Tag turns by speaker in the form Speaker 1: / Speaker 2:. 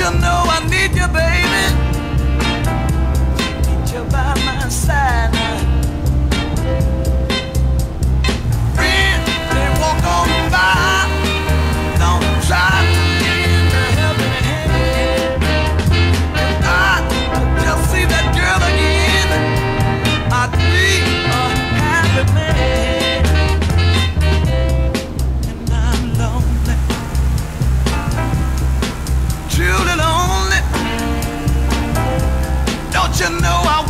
Speaker 1: you know I need you, baby? Need you by my side. Friend, they walk on by. Don't try to. If I could just see that girl again, I'd be a happy man. And I'm lonely truly you know I